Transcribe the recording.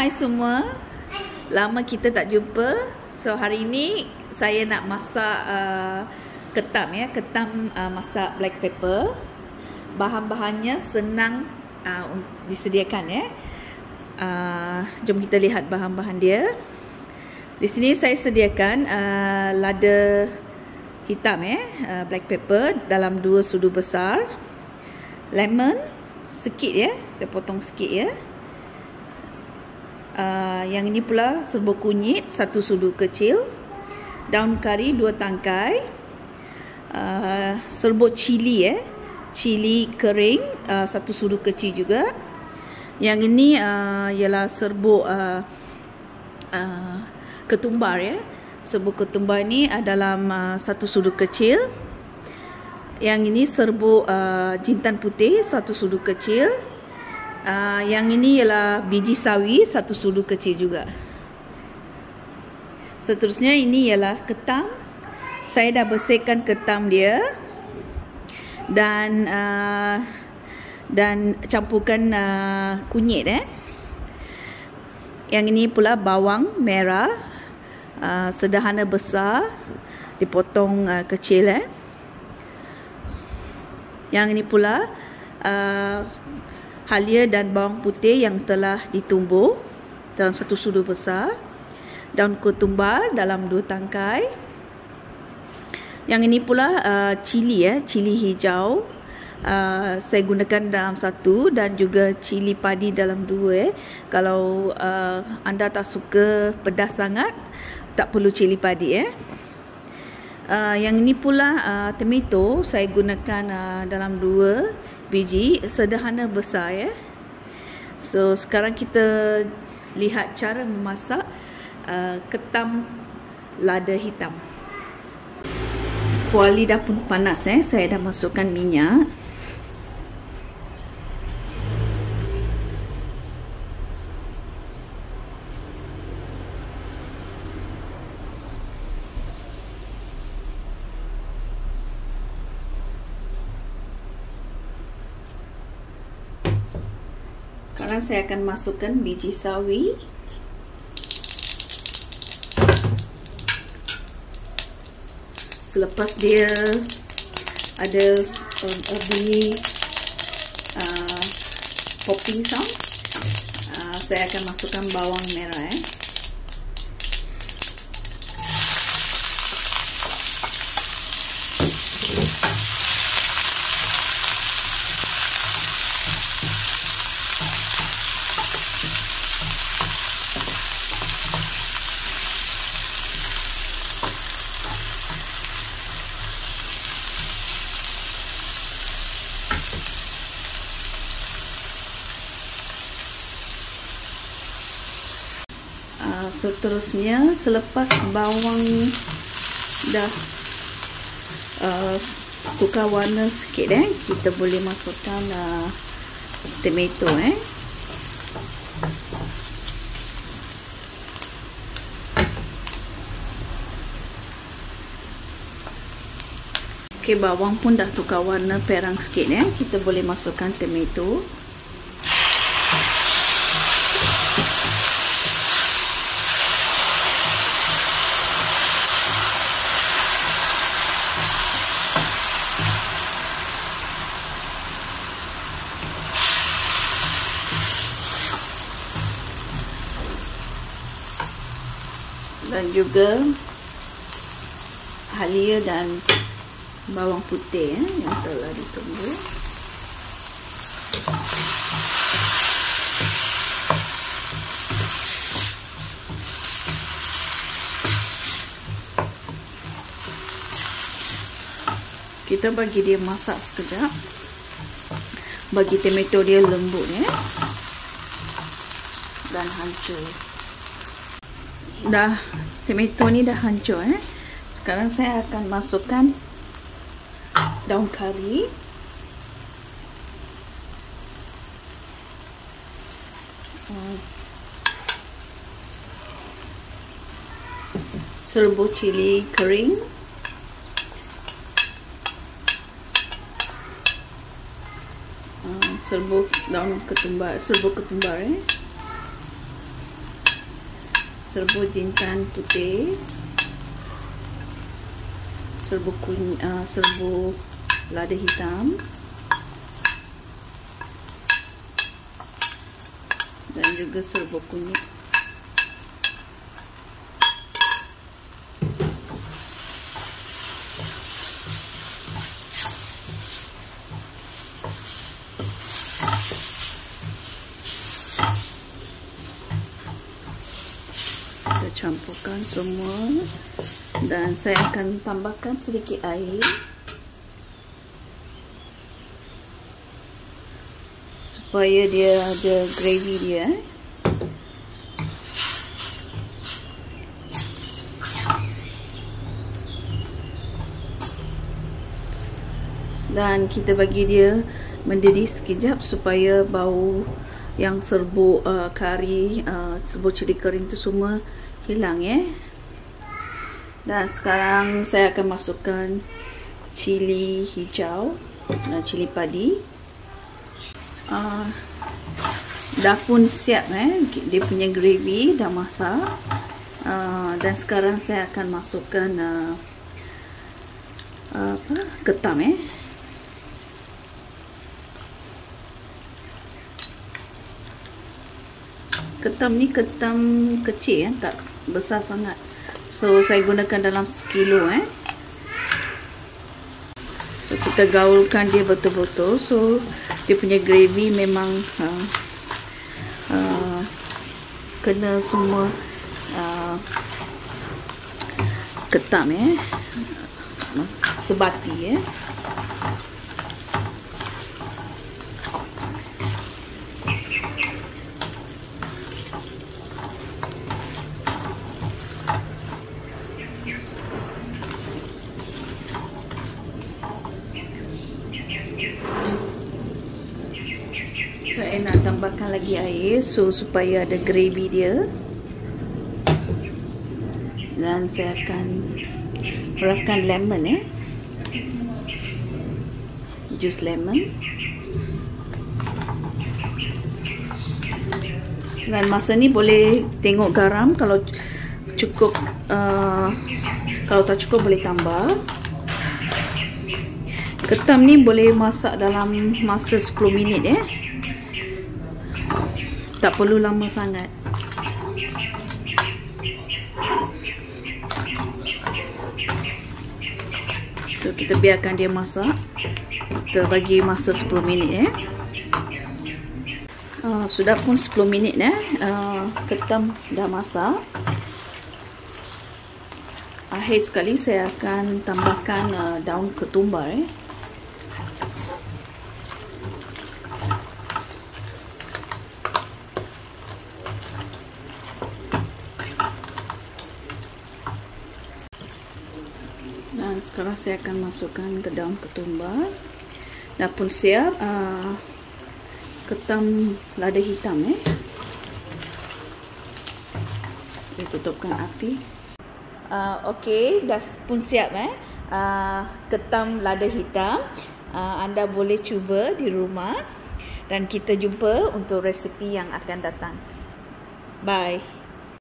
Hai semua. Lama kita tak jumpa. So hari ini saya nak masak uh, ketam ya, ketam uh, masak black pepper. Bahan-bahannya senang uh, disediakan ya. Uh, jom kita lihat bahan-bahan dia. Di sini saya sediakan uh, lada hitam ya, uh, black pepper dalam dua sudu besar. Lemon sikit ya, saya potong sikit ya. Uh, yang ini pula serbuk kunyit satu sudu kecil daun kari dua tangkai uh, serbuk cili eh. Cili kering uh, satu sudu kecil juga. Yang ini uh, ialah serbuk uh, uh, ketumbar ya. Serbuk ketumbar ini adalah uh, satu sudu kecil. Yang ini serbuk uh, jintan putih satu sudu kecil Uh, yang ini ialah biji sawi satu sudu kecil juga. Seterusnya ini ialah ketam. Saya dah bersihkan ketam dia dan uh, dan campurkan uh, kunyit eh. Yang ini pula bawang merah uh, sederhana besar dipotong uh, kecil eh. Yang ini pula uh, halia dan bawang putih yang telah ditumbuk dalam satu sudu besar. Daun ketumbar dalam dua tangkai. Yang ini pula uh, cili ya cili hijau. Uh, saya gunakan dalam satu dan juga cili padi dalam dua eh. kalau uh, anda tak suka pedas sangat tak perlu cili padi eh Uh, yang ini pula uh, tomato saya gunakan uh, dalam dua biji sederhana besar ya. So sekarang kita lihat cara memasak uh, ketam lada hitam. Kuali dah pun panas eh. Saya dah masukkan minyak. Sekarang saya akan masukkan biji sawi. Selepas dia ada uh, bunyi uh, popping sound, uh, saya akan masukkan bawang merah. Eh. Seterusnya selepas bawang dah uh, tukar warna sikit eh kita boleh masukkan uh, tomato eh. Okay, bawang pun dah tukar warna perang sikit eh. Kita boleh masukkan tomato juga halia dan bawang putih eh, yang telah ditumbuk kita bagi dia masak sekejap. Bagi tomato dia lembut ya dan hancur. Dah tomato ni dah hancur eh. Sekarang saya akan masukkan daun kari. Hmm. Serbuk cili kering. Hmm, serbuk daun ketumbar, serbuk ketumbar eh. Serbuk jintan putih serbuk kun uh, serbuk lada hitam dan juga serbuk kunyit campurkan semua. Dan saya akan tambahkan sedikit air. Supaya dia ada gravy dia dan kita bagi dia mendidih sekejap supaya bau yang serbuk uh, kari, uh, serbuk cili kering tu semua hilang ya. Dan sekarang saya akan masukkan cili hijau dan cili padi. Uh, dah pun siap eh, dia punya gravy dah masak. Uh, dan sekarang saya akan masukkan uh, apa ketam eh. Ketam ni ketam kecil eh, tak besar sangat. So saya gunakan dalam sekilo eh. So kita gaulkan dia betul-betul. So dia punya gravy memang uh, uh, kena semua uh, ketam eh. Sebati eh. Saya nak tambahkan lagi air so supaya ada gravy dia. Dan saya akan perahkan lemon eh. Jus lemon. Dan masa ni boleh tengok garam. Kalau cukup uh, kalau tak cukup boleh tambah. Ketam ni boleh masak dalam masa 10 minit eh tak perlu lama sangat. So kita biarkan dia masak. Kita bagi masa 10 minit eh. Uh, sudah pun 10 minit eh. Uh, ketam dah masak. Akhir sekali saya akan tambahkan uh, daun ketumbar eh dan sekarang saya akan masukkan ke daun ketumbar. Dah pun siap uh, ketam lada hitam eh. Saya tutupkan api. Uh, ok dah pun siap eh. Uh, ketam lada hitam. Uh, anda boleh cuba di rumah. Dan kita jumpa untuk resipi yang akan datang. Bye